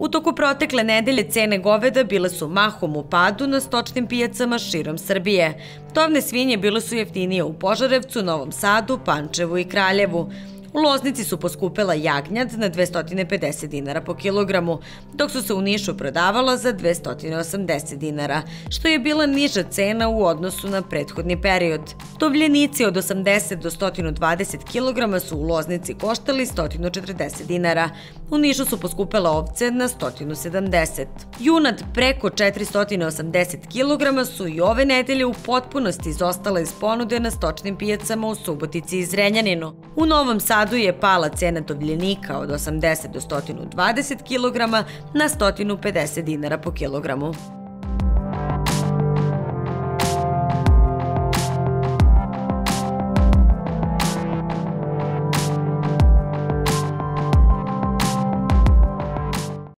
U toku protekle nedelje cene goveda bile su mahom u padu na stočnim pijacama širom Srbije. Tovne svinje bile su jeftinije u Požarevcu, Novom Sadu, Pančevu i Kraljevu. U Loznici su poskupela jagnjad na 250 dinara po kilogramu, dok su se u Nišu prodavala za 280 dinara, što je bila niža cena u odnosu na prethodni period. Tovljenici od 80 do 120 kg su u Loznici koštali 140 dinara. U Nišu su poskupela ovce na 170. Junad preko 480 kg su i ove nedelje u potpunosti izostale iz ponude na stočnim pijacama u Subotici i Zrenjaninu. U Novom Sadu je pala cena tovljenika od 80 do 120 kg na 150 dinara po kilogramu.